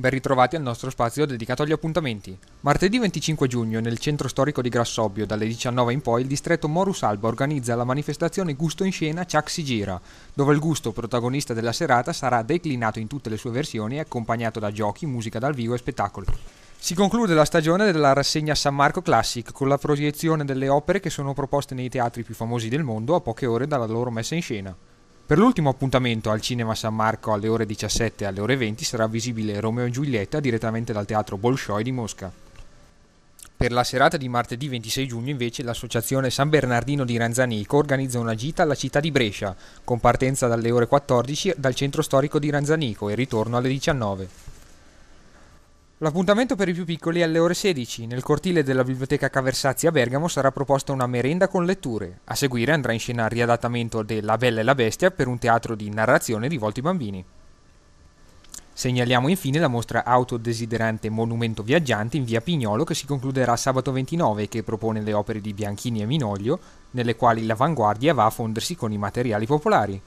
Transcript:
Ben ritrovati al nostro spazio dedicato agli appuntamenti. Martedì 25 giugno, nel centro storico di Grassobbio, dalle 19 in poi, il distretto Morus Alba organizza la manifestazione Gusto in scena Ciac si gira, dove il gusto, protagonista della serata, sarà declinato in tutte le sue versioni e accompagnato da giochi, musica dal vivo e spettacoli. Si conclude la stagione della rassegna San Marco Classic con la proiezione delle opere che sono proposte nei teatri più famosi del mondo a poche ore dalla loro messa in scena. Per l'ultimo appuntamento al Cinema San Marco alle ore 17 e alle ore 20 sarà visibile Romeo e Giulietta direttamente dal teatro Bolshoi di Mosca. Per la serata di martedì 26 giugno invece l'associazione San Bernardino di Ranzanico organizza una gita alla città di Brescia, con partenza dalle ore 14 dal centro storico di Ranzanico e ritorno alle 19. L'appuntamento per i più piccoli è alle ore 16. Nel cortile della Biblioteca Caversazzi a Bergamo sarà proposta una merenda con letture. A seguire andrà in scena il riadattamento de La Bella e la Bestia per un teatro di narrazione rivolto ai bambini. Segnaliamo infine la mostra autodesiderante Monumento Viaggiante in via Pignolo che si concluderà sabato 29 e che propone le opere di Bianchini e Minoglio, nelle quali l'avanguardia va a fondersi con i materiali popolari.